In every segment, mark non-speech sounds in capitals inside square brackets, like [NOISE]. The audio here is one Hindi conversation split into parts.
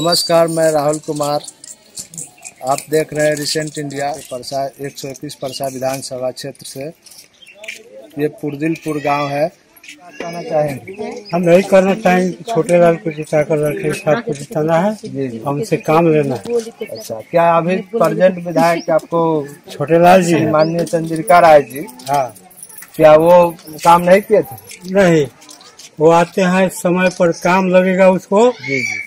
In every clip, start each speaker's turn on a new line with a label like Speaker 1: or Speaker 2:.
Speaker 1: नमस्कार मैं राहुल कुमार। आप देख रहे हैं रिसेंट इंडिया परसा एक सौ इक्कीस परसा विधानसभा क्षेत्र से। ये पुरदिलपुर गाँव है।
Speaker 2: हम यही करना चाहेंगे छोटे लाल को जिता कर रखे साथ को जिताना है। हमसे काम लेना है।
Speaker 1: अच्छा क्या अभी प्रेजेंट विधायक आपको
Speaker 2: छोटे लाल जी
Speaker 1: माननीय चंद्रिका राय जी
Speaker 2: हाँ।
Speaker 1: क्या वो काम नहीं किए थे?
Speaker 2: नहीं। वो आते हैं समय पर काम लगेगा उसको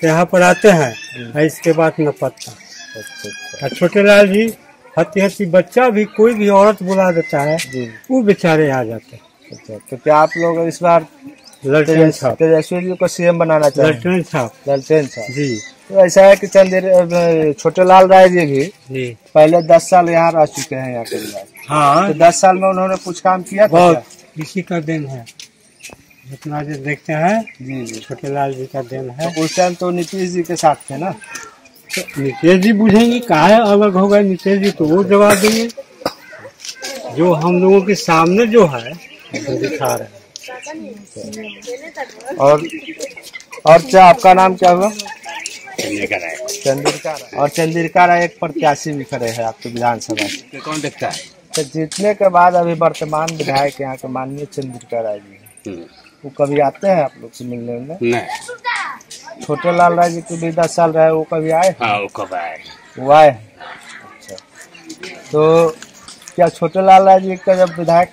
Speaker 2: यहाँ पर आते हैं इसके बाद न पता।
Speaker 1: अच्छा अच्छा।
Speaker 2: छोटे लाल जी हती हती बच्चा भी कोई भी औरत बुला देता है वो बेचारे आ जाते हैं।
Speaker 1: अच्छा तो क्या आप लोग इस बार
Speaker 2: ललटेन
Speaker 1: तेजस्वी जी को सीएम बनाना चाहेंगे
Speaker 2: ललटेन छाप
Speaker 1: ललटेन साहब।
Speaker 2: जी।
Speaker 1: तो ऐसा है कि चंद्र छोटे लाल राय जी भी
Speaker 2: जी।
Speaker 1: पहले दस साल यहाँ रह चुके हैं यहाँ के
Speaker 2: हाँ।
Speaker 1: तो दस साल में उन्होंने कुछ काम किया था
Speaker 2: बहुत इसी का दिन है। जितना जो देखते हैं
Speaker 1: जी जी
Speaker 2: छोटे लाल जी का दिन है।
Speaker 1: तो उस टाइम तो नीतीश जी के साथ थे ना?
Speaker 2: तो नीतीश जी बुझेंगे काहे अलग हो गए नीतीश जी तो वो जवाब देंगे। जो हम लोगों के सामने जो है वो दिखा रहे हैं।
Speaker 1: और और क्या आपका नाम क्या हुआ? चंद्रिका राय और चंद्रिका राय एक प्रत्याशी भी खड़े हैं आपके विधानसभा से
Speaker 3: कौन देखता है?
Speaker 1: तो जीतने के बाद अभी वर्तमान विधायक यहाँ के माननीय चंद्रिका राय जी हैं। वो कभी आते हैं आप लोग से मिलने में?
Speaker 3: नहीं।
Speaker 1: छोटे लाल राय जी के भी दस साल रहे वो कभी आए?
Speaker 3: हाँ वो कब आए?
Speaker 1: वो आए? अच्छा। तो क्या छोटे लाल राय जी का जब विधायक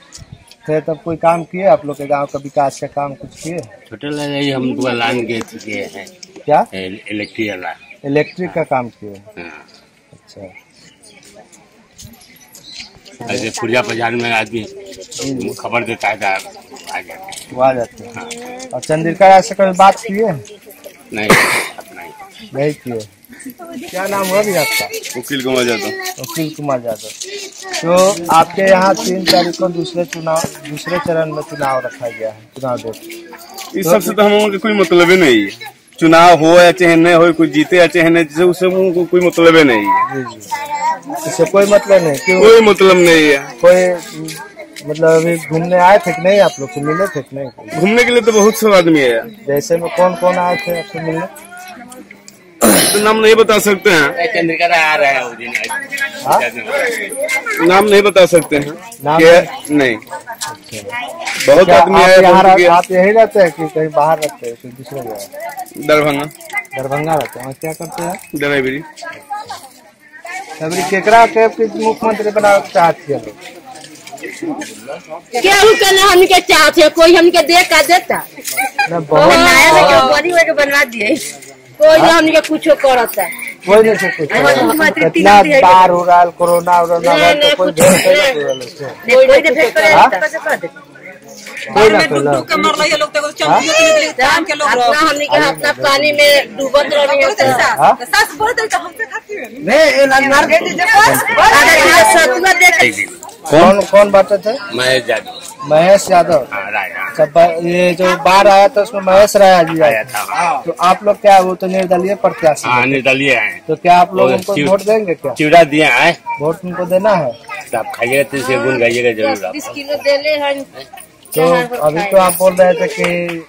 Speaker 1: थे तब कोई काम किए आप लोग के गाँव का विकास का काम कुछ किए?
Speaker 3: छोटे लाल राय जी हम दुआ लाइन गए थे हैं।
Speaker 1: क्या?
Speaker 3: इलेक्ट्रिक वाला
Speaker 1: इलेक्ट्रिक का काम किए।
Speaker 3: हाँ।
Speaker 1: अच्छा।
Speaker 3: ऐसे पुरिया बाज़ार में आदमी खबर देता है तो आ जाते हैं।
Speaker 1: हैं और चंद्रिका राय से कभी बात किए?
Speaker 3: नहीं
Speaker 1: नहीं। किए। क्या नाम हुआ भी आपका?
Speaker 3: वकील कुमार जाता
Speaker 1: वकील कुमार यादव तो आपके यहाँ तीन तारीख को दूसरे चुनाव दूसरे चरण में चुनाव रखा गया है चुनाव डेट
Speaker 4: इस सबसे तो हम लोगों के कोई मतलब ही नहीं है। चुनाव हो या चाहे नहीं हो कोई जीते या चाहे नहीं जीते उससे को कोई मतलब ही। नहीं है
Speaker 1: इससे कोई मतलब नहीं
Speaker 4: कोई मतलब नहीं है।
Speaker 1: कोई मतलब अभी घूमने आए थे कि नहीं आप लोग से मिले थे कि नहीं
Speaker 4: घूमने के लिए तो बहुत सब आदमी है
Speaker 1: जैसे में कौन कौन आए थे आपसे मिलने
Speaker 4: तो नाम नहीं बता सकते हैं
Speaker 3: चंद्रिका आ रहा है
Speaker 1: हाँ?
Speaker 4: नाम नहीं बता सकते हैं
Speaker 1: नाम
Speaker 4: कि नहीं बहुत आदमी गया
Speaker 1: आप यही रहते हैं कि कहीं बाहर रहते हैं दूसरे जगह
Speaker 4: दरभंगा
Speaker 1: दरभंगा रहते हैं क्या करते हैं
Speaker 4: ड्राइवरी
Speaker 1: अभी केकरा के मुख्यमंत्री बनावे के चाहती है लोग
Speaker 5: केहू के ना हमके चाहते कोई हमके दे का देता?
Speaker 1: ना बहुत
Speaker 5: बनाया में केहू बड़ी होके बनवा दिए। कोई ना हमके कुछो करता।
Speaker 1: कोई नहीं से कुछ इतना बार हो। रहा कोरोना वोरोना
Speaker 5: नहीं,
Speaker 1: है
Speaker 5: नहीं,
Speaker 1: तो कोई
Speaker 5: नहीं।
Speaker 1: नहीं रहा है।
Speaker 5: कोई ना भेंट करे
Speaker 1: हाँ?
Speaker 5: कैसे कर दे
Speaker 1: कोई ना कोई ना
Speaker 5: अपना हमनी के अपना पानी में डूबत रही
Speaker 1: हाँ?
Speaker 5: सतुआ देख।
Speaker 1: कौन कौन बाटे थे?
Speaker 3: महेश यादव।
Speaker 1: महेश यादव।
Speaker 3: हाँ राय हाँ।
Speaker 1: अच्छा, ब- ये जो बाढ़ आया था उसमें महेश राय जी
Speaker 3: आया था हाँ।
Speaker 1: तो आप लोग क्या वो तो निर्दलीय प्रत्याशी
Speaker 3: हाँ निर्दलीय हैं।
Speaker 1: तो क्या आप लोग उनको वोट देंगे क्या?
Speaker 3: चिवड़ा दिए हैं।
Speaker 1: वोट उनको देना है?
Speaker 3: तो आप खाइएगा तो इसे गुण गाइएगा ज़रूर
Speaker 5: किलो देले हैं।
Speaker 1: तो अभी तो आप बोल रहे थे कि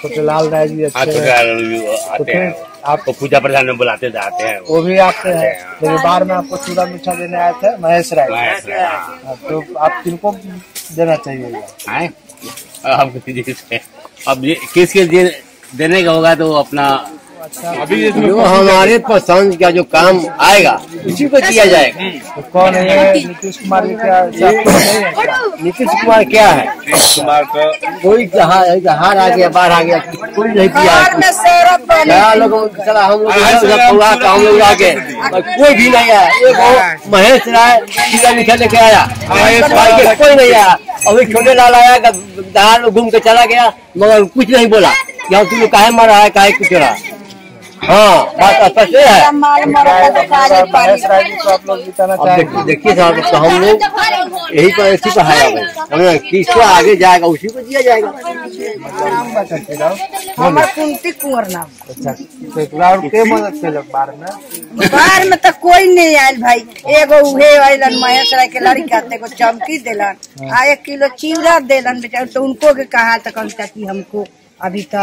Speaker 1: छोटे लाल राय जी
Speaker 3: हाँ
Speaker 1: अच्छे हैं। तो फिर
Speaker 3: हैं। आपको पूजा प्रधान में बुलाते जाते हैं।
Speaker 1: वो भी आपसे हैं। तो बार में आपको चूड़ा मीठा देने आए थे महेश राय।
Speaker 3: हाँ।
Speaker 1: तो आप किनको देना चाहिए
Speaker 3: आप अब किस किस देने का होगा तो अपना
Speaker 4: अभी
Speaker 6: जो हमारे पसंद का जो काम आएगा उसी को किया जाएगा।
Speaker 1: तो कौन है नीतीश कुमार क्या है?
Speaker 6: नीतीश कुमार क्या है?
Speaker 4: कुमार का
Speaker 6: कोई हार आ गया बाढ़ आ गया कोई नहीं किया। क्या लोग चला हम लोग पौड़ा का हम लोग आगे कोई भी नहीं आया। एक महेश राय सीधा मीठा लेके आया। कोई नहीं आया। अभी छोटे लाल आया दहाड़ में घूम के चला गया मगर कुछ नहीं बोला। यहाँ तुम काहे मारा है काहे कुछ रहा हाँ बात स्पष्ट है।
Speaker 1: जिताना
Speaker 6: अब देखिए देखिए साहब तो हम लोग यही पर इसी पर है। हमें किसको आगे जाएगा उसी को दिया जाएगा।
Speaker 1: अच्छा तो बाढ़ में?
Speaker 7: बाहर में तो कोई नहीं आयल भाई। एगो उहे अलन महेश राय के लड़का ते एगो चमकी देलन। आ एक किलो चिवड़ा देलन बेचारा तो उनको के कहा तो कहता कि हमको। अभी तो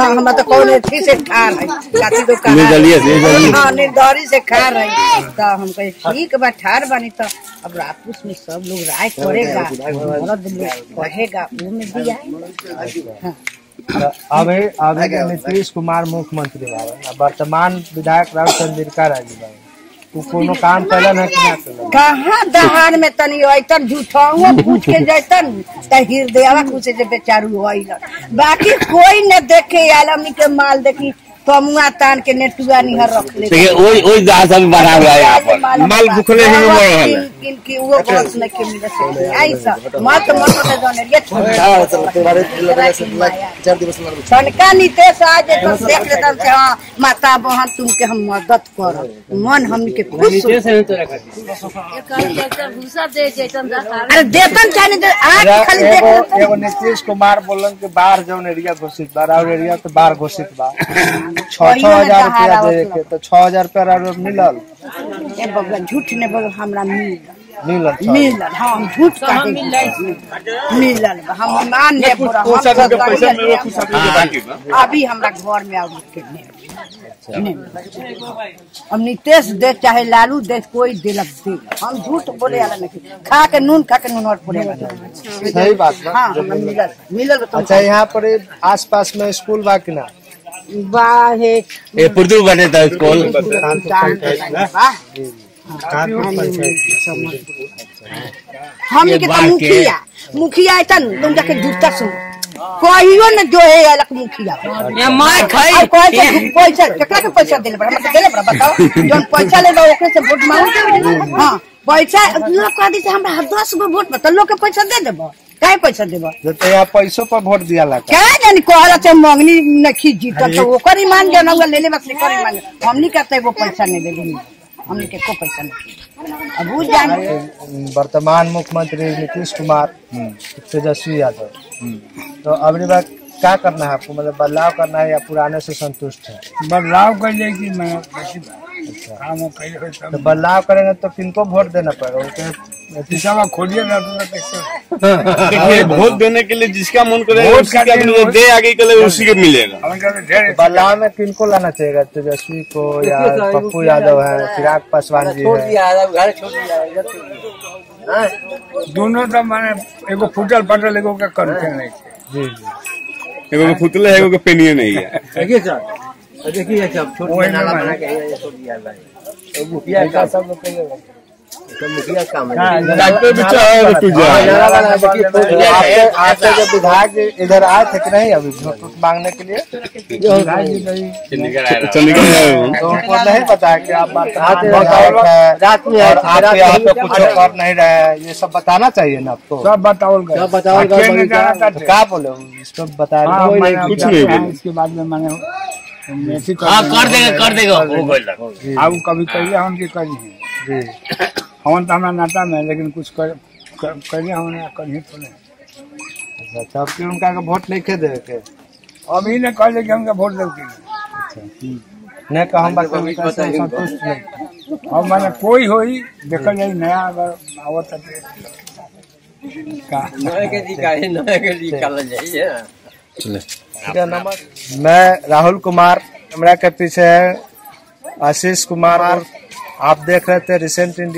Speaker 7: हम तो कौन अथी से खा रही काती तो कहा
Speaker 3: निर्दलीय से, निर्दलीय।
Speaker 7: हाँ निर्दली से खा रही तो हम कहे ठीक बा ठार बनी तो अब रापूस में सब लोग राय करेगा कहेगा वो में भी आए।
Speaker 1: अभी अभी नीतीश कुमार मुख्यमंत्री बाबा वर्तमान विधायक राव चंद्रिका राज़ी बाबा कोनो काम चलन है कि ना कैलन
Speaker 7: कहाँ दहाड़ में तनी झूठो [LAUGHS] पूछ के जैतन त हृदयवा कुछ जे बेचारू होइल बाकी कोई न देखे आलमी के माल देखी कमुआ तान के नेटुआ निहर रख ले
Speaker 3: देखिए वही जहाज़ अभी बढ़ा हुआ है यहाँ पर।
Speaker 4: माल भुखले ही है।
Speaker 7: किन किन की वो बस न के मिले से ऐसा मत मत न जाने ये तनका नीतीश आ जे तो देख लेता से हाँ माता बहन तुमके हम मदद कर। मन हमनी के खुश हो।
Speaker 5: भूसा दे जैसन
Speaker 7: अरे देतन चाहे नहीं आज खाली देख।
Speaker 1: एगो नीतीश कुमार बोलन कि बाहर जौन एरिया घोषित बा एरिया तो बाहर घोषित बा। [LAUGHS] छह छह हज़ार रुपया दे के तो छह हज़ार रुपया मिलल।
Speaker 7: ए झूठ ने बबुआ हमरा मिलल।
Speaker 1: मिलल
Speaker 7: मिलल हाँ हम झूठ काहे मिलल। हम मान ले पूरा हम
Speaker 4: पैसा
Speaker 7: सब
Speaker 4: के पैसा खुश बाकी
Speaker 7: अभी हमरा घर में आउ के नहीं नहीं। अब नीतीश दे चाहे लालू दे कोई दिलक दे। हम झूठ बोले वाला नहीं। खा के नून खा के नून और बोले।
Speaker 1: सही बात
Speaker 7: हाँ मिलल। मिलल
Speaker 1: अच्छा यहाँ पर आस पास में स्कूल बा कि ना?
Speaker 3: ये पुर्दू बने था स्कूल ये
Speaker 7: के तो मुखिया। मुखिया ऐसा तुम जाके जूता सुन। कहियो न जो है अलग मुखिया।
Speaker 5: मैं खाई।
Speaker 7: और पैसा पैसा केकरा के पैसा देले बड़ा मतलब देले बड़ा बताओ। जोन पैसा ले लो ओकरे से वोट मांगो। हाँ। पैसा लोग कह दी से हमरा दस गो वोट बता लोग के पैसा दे देबो। काहे पैसा देबो?
Speaker 1: तो यहाँ पैसों पर वोट दिया ला
Speaker 7: क्या जानी मंगनी नखी जीता तो ओकर ईमान जाना हुआ ले ले बस कर ईमान। हमनी कहते वो पैसा नहीं हमनी के को पैसा नहीं अब वो जान
Speaker 1: वर्तमान मुख्यमंत्री नीतीश कुमार तेजस्वी यादव। तो अगली बार क्या करना है आपको? मतलब बदलाव करना है या पुराने से संतुष्ट है?
Speaker 2: बदलाव कर जाएगी मैं हो हो
Speaker 1: तो बदलाव करेंगे तो किनको वोट देना पड़ेगा?
Speaker 2: खोलिए तो
Speaker 4: देखिए वोट देने के लिए जिसका मन करे दे आगे के लिए उसी के मिलेगा।
Speaker 2: ढेर
Speaker 1: बदलाव में किनको लाना चाहिए? तेजस्वी को या पप्पू यादव है चिराग पासवान जी है।
Speaker 2: दोनों तो माने एगो फुटल पटल एगो का करते नहीं।
Speaker 1: जी जी।
Speaker 4: एगो के फुतले है एगो के पेनिए नहीं है।
Speaker 2: माने
Speaker 1: ऐसा सब लोग
Speaker 4: भी चाहे तो तू जा
Speaker 1: आपके आपके जो विधायक इधर आए थे कि नहीं अभी वोट मांगने के लिए?
Speaker 4: चंडीगढ़ है।
Speaker 1: तो उनको नहीं बताया कि आप है।
Speaker 6: रात में
Speaker 1: और यहाँ पे कुछ कर नहीं रहे ये सब बताना चाहिए ना आपको।
Speaker 2: सब बताओ
Speaker 6: सब बताओ का-
Speaker 1: तो क्या बोले? इसको बताया
Speaker 2: हाँ,
Speaker 4: कुछ नहीं
Speaker 2: हैं। इसके बाद में मैंने
Speaker 3: हाँ कर देगा कर देगा। वो बोल
Speaker 2: अब कभी कहिए हम की करी है।
Speaker 1: जी।
Speaker 2: हम तो हमारा नाता में लेकिन कुछ कर करिए हमने तो
Speaker 1: अच्छा अब क्यों उनका वोट नहीं खे दे के
Speaker 2: अभी ने कह कि हमके वोट देव की
Speaker 1: नहीं। कहा हम बात से संतुष्ट नहीं।
Speaker 2: अब मैंने कोई होई देखल जाए नया अगर आवत है तो।
Speaker 1: ठीक मैं राहुल कुमार कैमरा के पीछे है आशीष कुमार आप देख रहे थे रिसेंट इंडिया